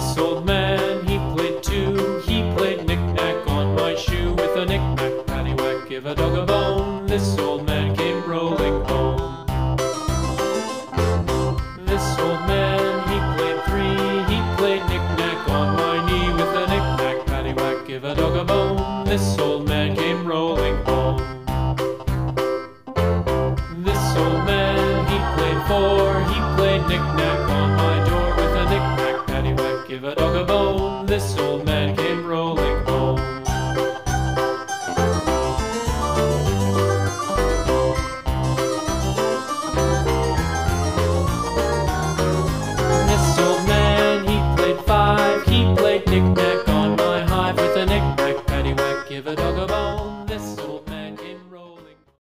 This old man, he played two. He played knick-knack on my shoe with a knick-knack, paddywhack, give a dog a bone. This old man came rolling home. This old man. man